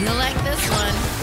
You'll like this one.